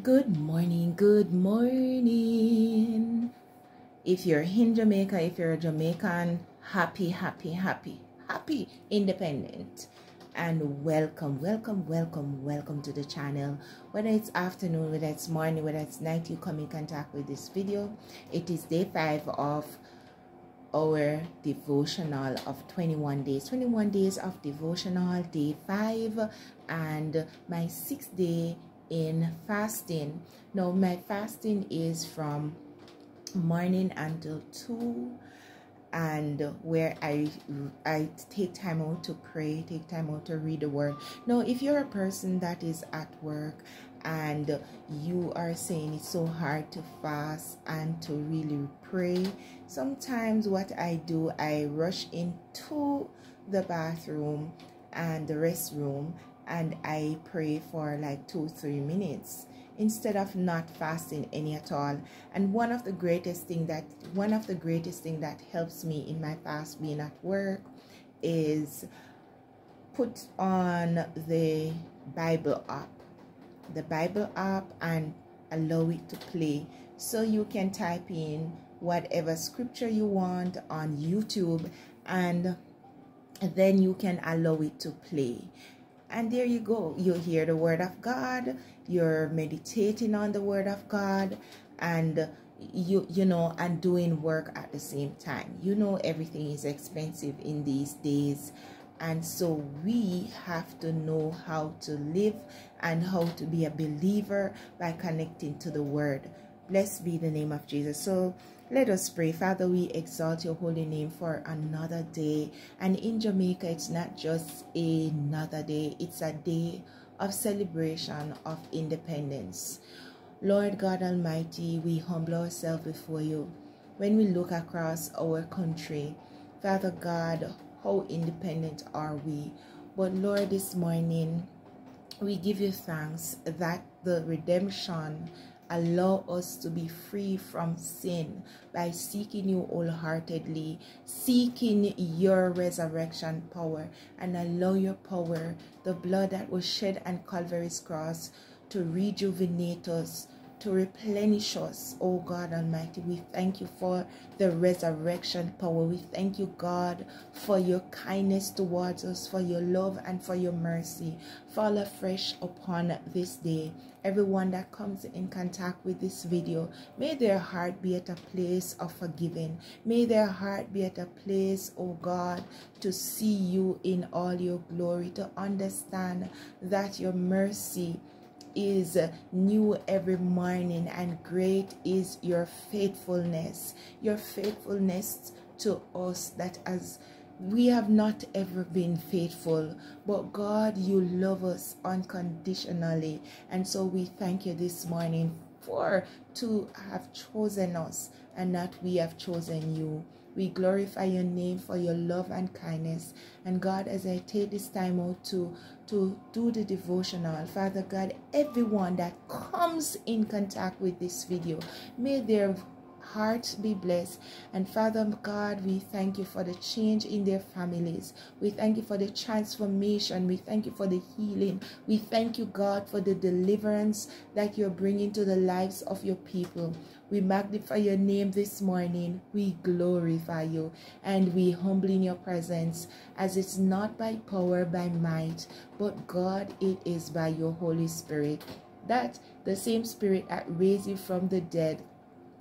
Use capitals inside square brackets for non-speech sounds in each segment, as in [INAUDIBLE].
Good morning, good morning. If you're in Jamaica, if you're a Jamaican, happy, happy, happy, happy independent. And welcome, welcome, welcome, welcome to the channel. Whether it's afternoon, whether it's morning, whether it's night, you come in contact with this video. It is day five of our devotional of 21 days 21 days of devotional day five and my sixth day in fasting. Now, my fasting is from morning until 2 and where I I take time out to pray, take time out to read the word. Now, if you're a person that is at work and you are saying it's so hard to fast and to really pray, sometimes what I do, I rush into the bathroom and the restroom and I pray for like two, three minutes instead of not fasting any at all. And one of the greatest thing that one of the greatest thing that helps me in my fast being at work is put on the Bible app. The Bible app and allow it to play. So you can type in whatever scripture you want on YouTube and then you can allow it to play and there you go. You hear the word of god. You're meditating on the word of god. And you you know and doing work at the same time. You know everything is expensive in these days. And so we have to know how to live and how to be a believer by connecting to the word. Blessed be the name of jesus. So let us pray. Father, we exalt your holy name for another day. And in Jamaica, it's not just another day, it's a day of celebration of independence. Lord God Almighty, we humble ourselves before you. When we look across our country, Father God, how independent are we? But Lord, this morning, we give you thanks that the redemption allow us to be free from sin by seeking you wholeheartedly, seeking your resurrection power, and allow your power, the blood that was shed on Calvary's cross, to rejuvenate us to replenish us, oh God Almighty. We thank you for the resurrection power. We thank you, God, for your kindness towards us, for your love and for your mercy. Fall afresh upon this day. Everyone that comes in contact with this video, may their heart be at a place of forgiving. May their heart be at a place, oh God, to see you in all your glory, to understand that your mercy is new every morning, and great is your faithfulness. Your faithfulness to us that as we have not ever been faithful, but God, you love us unconditionally. And so we thank you this morning for to have chosen us and not we have chosen you. We glorify your name for your love and kindness. And God, as I take this time out to, to do the devotional, Father God, everyone that comes in contact with this video, may their hearts be blessed. And Father God, we thank you for the change in their families. We thank you for the transformation. We thank you for the healing. We thank you, God, for the deliverance that you're bringing to the lives of your people. We magnify your name this morning. We glorify you and we humble in your presence as it's not by power, by might, but God, it is by your Holy Spirit. That the same spirit that raised you from the dead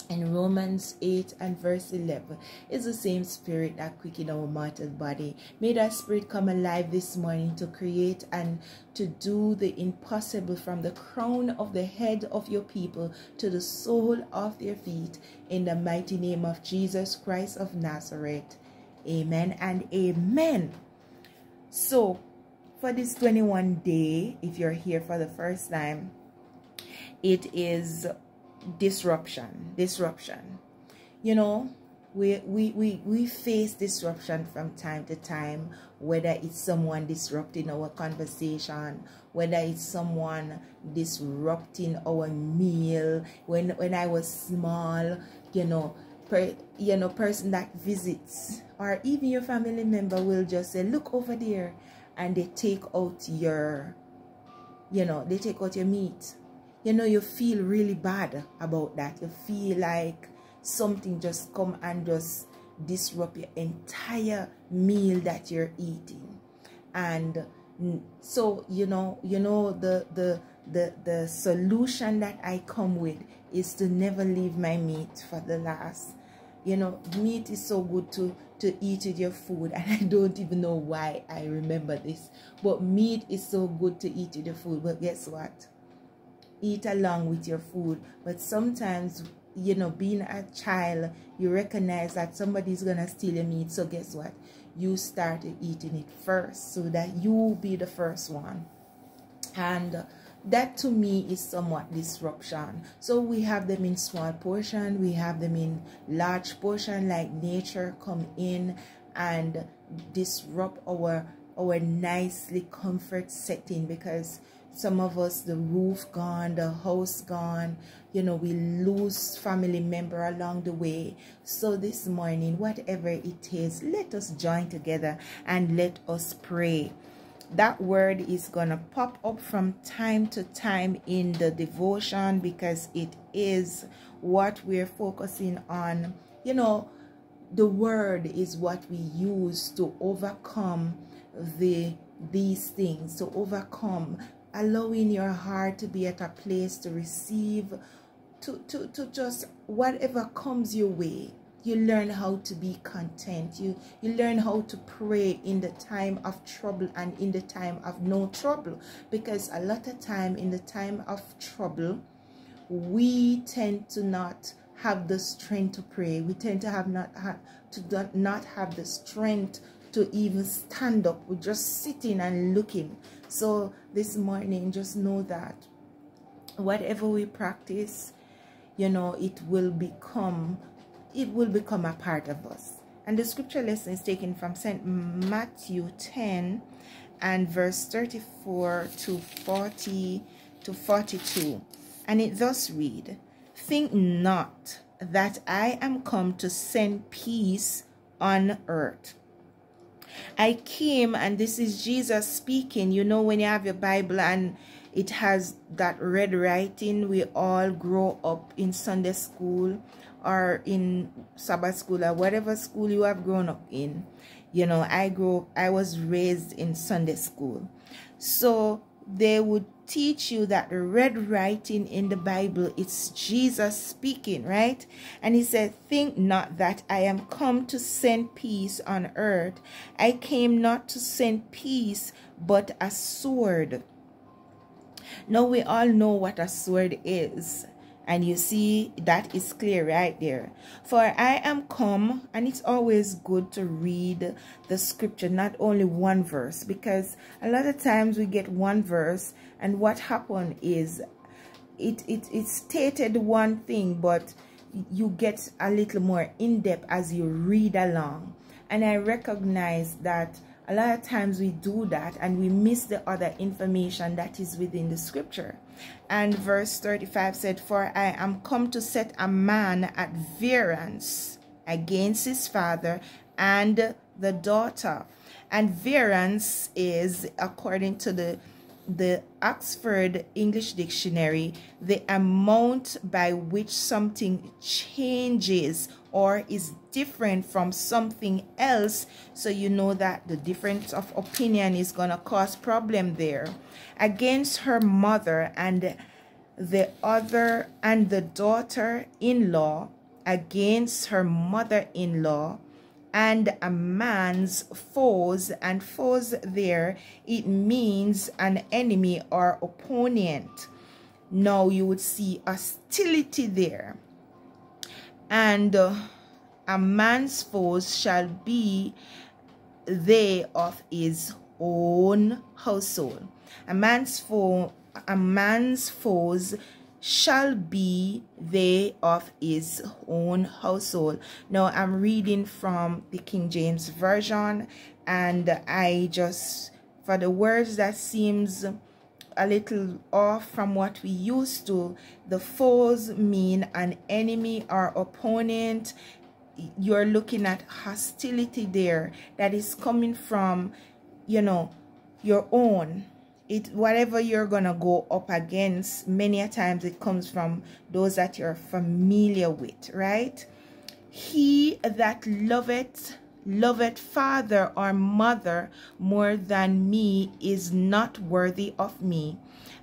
in Romans 8 and verse 11 is the same spirit that quickened our mortal body. May that spirit come alive this morning to create and to do the impossible from the crown of the head of your people to the sole of their feet in the mighty name of Jesus Christ of Nazareth. Amen and amen. So, for this 21 day, if you're here for the first time, it is disruption disruption. You know we, we we we face disruption from time to time whether it's someone disrupting our conversation whether it's someone disrupting our meal. When when i was small you know per, you know person that visits or even your family member will just say look over there and they take out your you know they take out your meat you know you feel really bad about that. You feel like something just come and just disrupt your entire meal that you're eating. And so you know you know the the the the solution that i come with is to never leave my meat for the last. You know meat is so good to to eat with your food [LAUGHS] and i don't even know why i remember this. But meat is so good to eat with your food. But guess what eat along with your food. But sometimes you know being a child you recognize that somebody's gonna steal your meat. So guess what? You started eating it first so that you be the first one. And that to me is somewhat disruption. So we have them in small portion we have them in large portion like nature come in and disrupt our our nicely comfort setting because some of us the roof gone the house gone you know we lose family member along the way. So this morning whatever it is let us join together and let us pray. That word is gonna pop up from time to time in the devotion because it is what we're focusing on. You know the word is what we use to overcome the these things to overcome allowing your heart to be at a place to receive to to, to just whatever comes your way. You learn how to be content. You you learn how to pray in the time of trouble and in the time of no trouble. Because a lot of time in the time of trouble we tend to not have the strength to pray. We tend to have not have to not have the strength to even stand up we're just sitting and looking so this morning, just know that whatever we practice, you know, it will become, it will become a part of us. And the scripture lesson is taken from St. Matthew 10 and verse 34 to 40 to 42. And it thus read, Think not that I am come to send peace on earth. I came, and this is Jesus speaking. You know, when you have your Bible and it has that red writing, we all grow up in Sunday school or in Sabbath school or whatever school you have grown up in. You know, I grew I was raised in Sunday school. So they would teach you that the red writing in the Bible, it's Jesus speaking, right? And he said, Think not that I am come to send peace on earth. I came not to send peace, but a sword. Now we all know what a sword is. And you see, that is clear right there. For I am come, and it's always good to read the scripture, not only one verse, because a lot of times we get one verse, and what happened is it, it, it stated one thing, but you get a little more in-depth as you read along. And I recognize that a lot of times we do that and we miss the other information that is within the scripture. And verse 35 said, For I am come to set a man at variance against his father and the daughter. And variance is, according to the the Oxford English Dictionary, the amount by which something changes or is different from something else so you know that the difference of opinion is going to cause problem there. Against her mother and the other and the daughter-in-law against her mother-in-law and a man's foes and foes there it means an enemy or opponent. Now you would see hostility there and a man's foes shall be they of his own household. A man's foe, a man's foes shall be they of his own household. Now I'm reading from the King James Version and I just for the words that seems a little off from what we used to. The foes mean an enemy or opponent. You're looking at hostility there that is coming from, you know, your own. it whatever you're gonna go up against many a times it comes from those that you're familiar with right he that loveth loveth father or mother more than me is not worthy of me.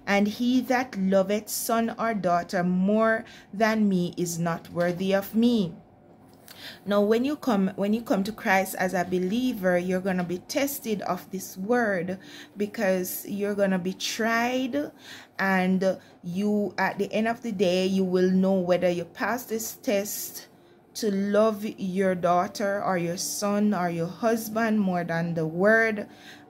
And he that loveth son or daughter more than me is not worthy of me. Now when you come when you come to christ as a believer you're going to be tested of this word because you're going to be tried and you at the end of the day you will know whether you pass this test to love your daughter or your son or your husband more than the word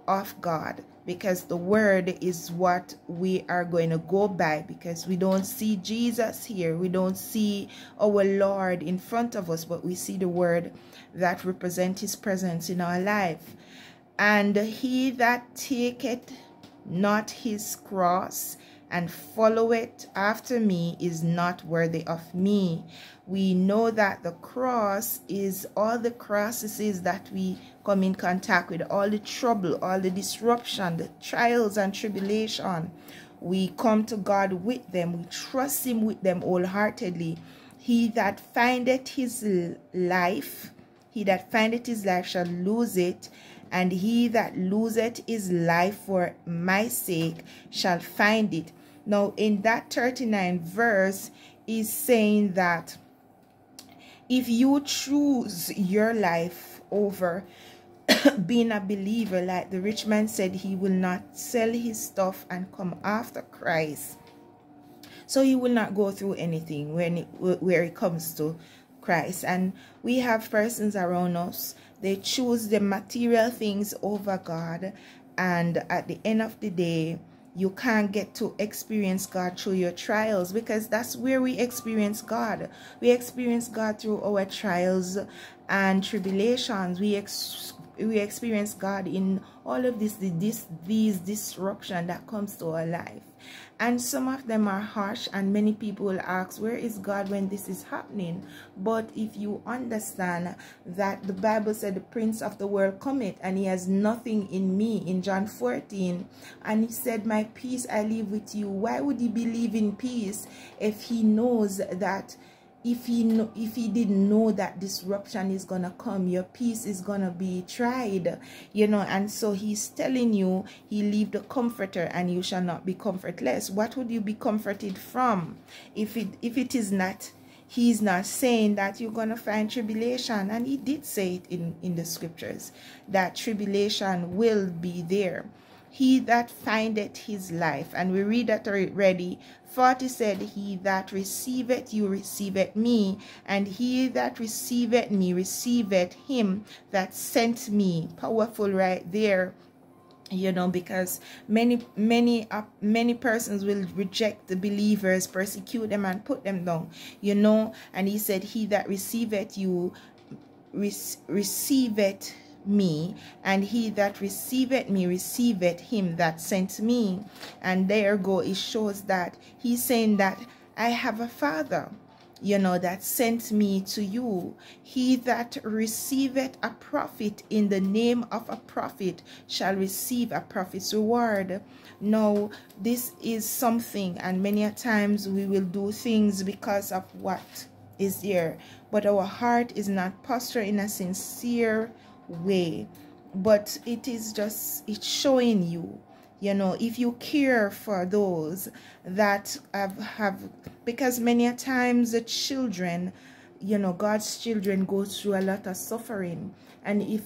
of god because the word is what we are going to go by because we don't see Jesus here. We don't see our Lord in front of us, but we see the word that represents his presence in our life. And he that taketh not his cross and follow it after me is not worthy of me. We know that the cross is all the crosses that we come in contact with, all the trouble, all the disruption, the trials and tribulation. We come to God with them. We trust him with them wholeheartedly. He that findeth his life, he that findeth his life shall lose it, and he that loseth his life for my sake shall find it. Now, in that 39 verse, is saying that if you choose your life over [COUGHS] being a believer, like the rich man said, he will not sell his stuff and come after Christ. So he will not go through anything when it, where it comes to Christ. And we have persons around us, they choose the material things over God. And at the end of the day, you can't get to experience God through your trials because that's where we experience God. We experience God through our trials and tribulations. We ex we experience God in all of this, this these disruption that comes to our life and some of them are harsh and many people ask where is god when this is happening? But if you understand that the bible said the prince of the world cometh and he has nothing in me in john 14 and he said my peace i leave with you why would he believe in peace if he knows that if he know, if he didn't know that disruption is gonna come your peace is gonna be tried you know and so he's telling you he leave the comforter and you shall not be comfortless. What would you be comforted from? If it if it is not he's not saying that you're going to find tribulation. And he did say it in in the scriptures that tribulation will be there he that findeth his life. And we read that already 40 said, He that receiveth you receiveth me, and he that receiveth me receiveth him that sent me. Powerful right there. You know because many many uh, many persons will reject the believers persecute them and put them down. You know and he said he that receiveth you receiveth me, and he that receiveth me receiveth him that sent me. And there go, it shows that he's saying that I have a father, you know, that sent me to you. He that receiveth a prophet in the name of a prophet shall receive a prophet's reward. No, this is something, and many a times we will do things because of what is there, but our heart is not postured in a sincere way but it is just it's showing you you know if you care for those that have have because many a times the children you know god's children go through a lot of suffering. And if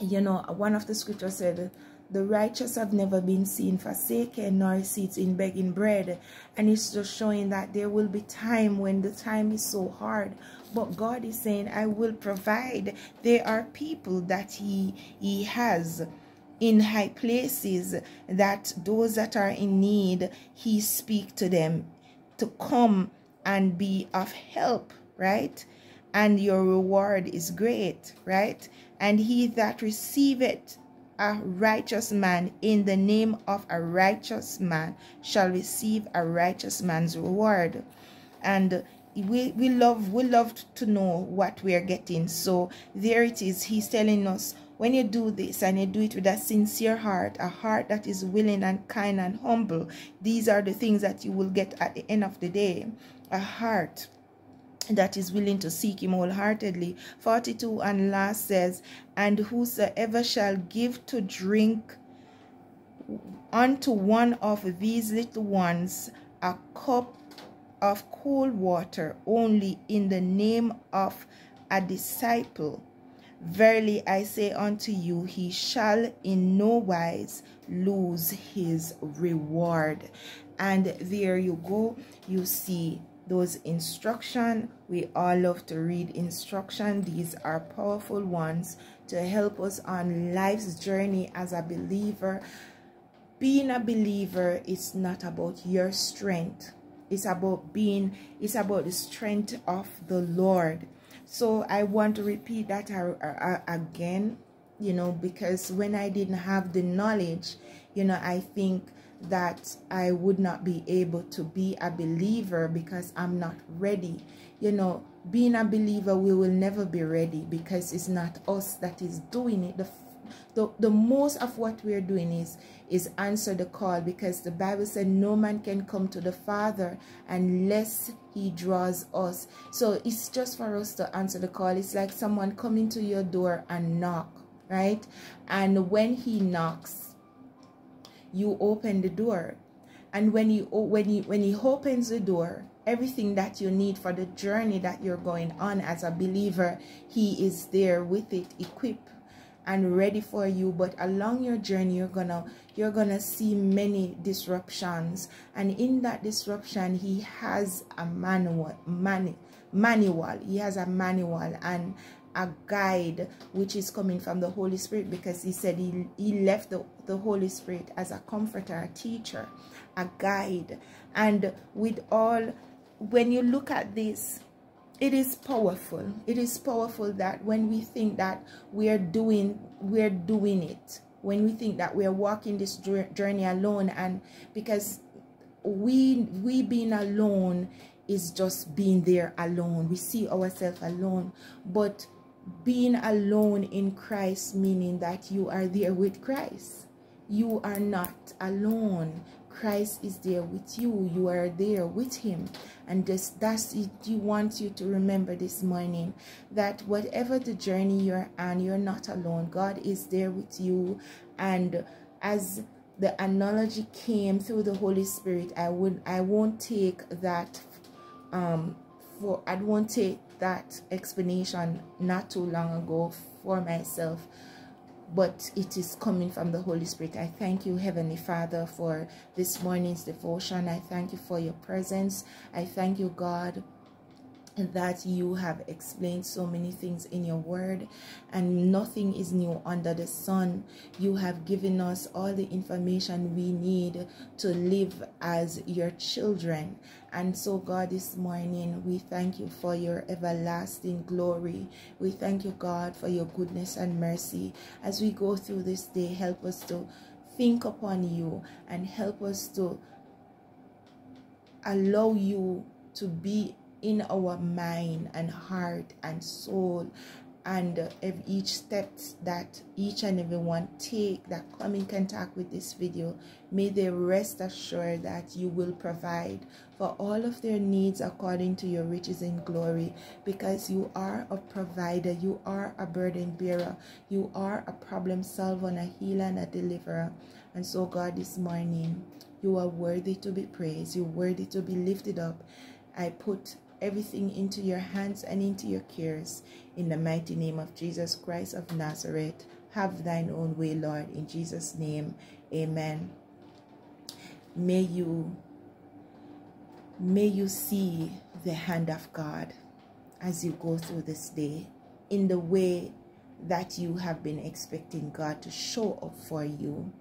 you know one of the scriptures said the righteous have never been seen forsaken nor seats in begging bread. And it's just showing that there will be time when the time is so hard but god is saying i will provide. There are people that he he has in high places that those that are in need he speak to them to come and be of help right? And your reward is great right? And he that receiveth a righteous man in the name of a righteous man shall receive a righteous man's reward. And we, we love we love to know what we are getting so there it is he's telling us when you do this and you do it with a sincere heart, a heart that is willing and kind and humble, these are the things that you will get at the end of the day. A heart that is willing to seek him wholeheartedly. 42 and last says, And whosoever shall give to drink unto one of these little ones a cup of cold water only in the name of a disciple, verily I say unto you, he shall in no wise lose his reward. And there you go, you see those instruction. We all love to read instruction. These are powerful ones to help us on life's journey as a believer. Being a believer is not about your strength it's about being it's about the strength of the lord so i want to repeat that uh, uh, uh, again you know because when i didn't have the knowledge you know i think that I would not be able to be a believer because I'm not ready. You know, being a believer, we will never be ready because it's not us that is doing it. The, the, the most of what we're doing is is answer the call because the Bible said no man can come to the Father unless he draws us. So it's just for us to answer the call. It's like someone coming to your door and knock, right? And when he knocks, you open the door and when he when he when he opens the door everything that you need for the journey that you're going on as a believer he is there with it equipped and ready for you but along your journey you're gonna you're gonna see many disruptions and in that disruption he has a manual manu, manual he has a manual and a guide which is coming from the Holy Spirit because he said he, he left the, the Holy Spirit as a comforter, a teacher, a guide. And with all, when you look at this, it is powerful. It is powerful that when we think that we are doing, we're doing it. When we think that we are walking this journey alone and because we we being alone is just being there alone. We see ourselves alone. But being alone in Christ, meaning that you are there with Christ. You are not alone. Christ is there with you. You are there with him. And this, that's it. You want you to remember this morning that whatever the journey you're on, you're not alone. God is there with you. And as the analogy came through the Holy Spirit, I would I won't take that um for I won't take that explanation not too long ago for myself but it is coming from the Holy Spirit. I thank you, Heavenly Father, for this morning's devotion. I thank you for your presence. I thank you, God, that you have explained so many things in your word and nothing is new under the sun. You have given us all the information we need to live as your children. And so god this morning we thank you for your everlasting glory. We thank you god for your goodness and mercy. As we go through this day help us to think upon you and help us to allow you to be in our mind and heart and soul and each step that each and every one take that come in contact with this video may they rest assured that you will provide for all of their needs according to your riches in glory because you are a provider you are a burden bearer you are a problem solver and a healer and a deliverer. And so god this morning you are worthy to be praised you're worthy to be lifted up. I put everything into your hands and into your cares. In the mighty name of Jesus Christ of Nazareth, have thine own way, Lord. In Jesus' name, amen. May you, may you see the hand of God as you go through this day in the way that you have been expecting God to show up for you.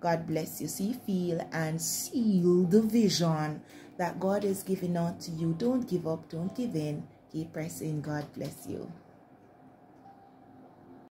God bless you. See, feel, and seal the vision that God is giving out to you. Don't give up. Don't give in. Keep pressing. God bless you.